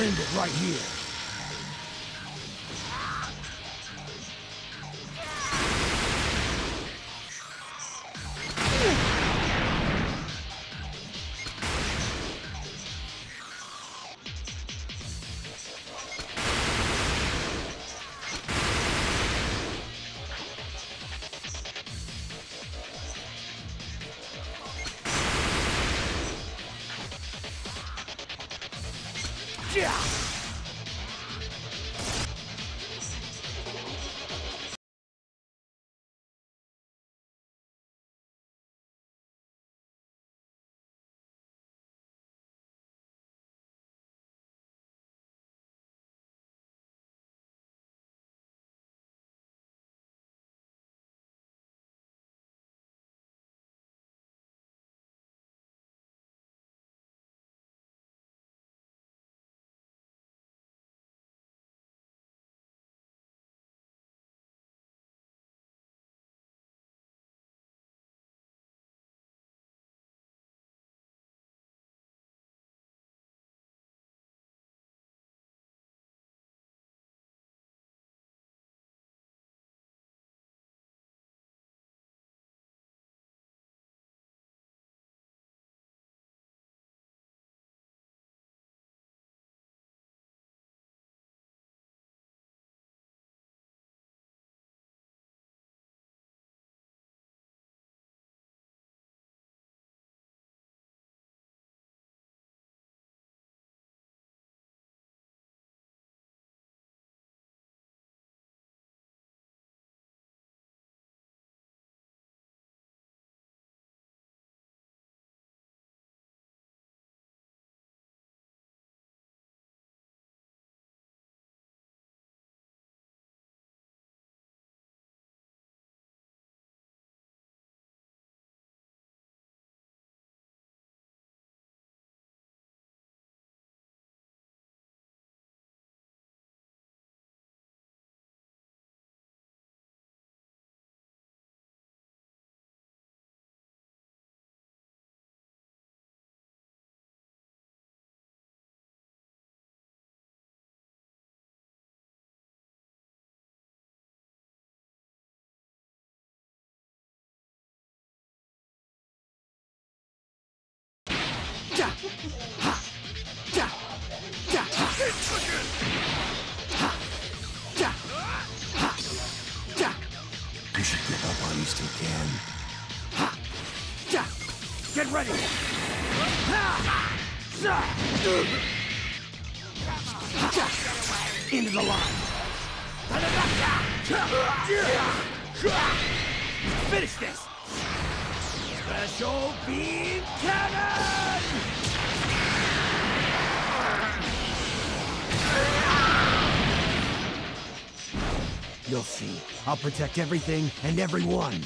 End it right here. 是啊。You should give up you still can. Get ready! Ha! Za! Ja! Into the line! Finish this! Special Beam Cannon! You'll see. I'll protect everything and everyone.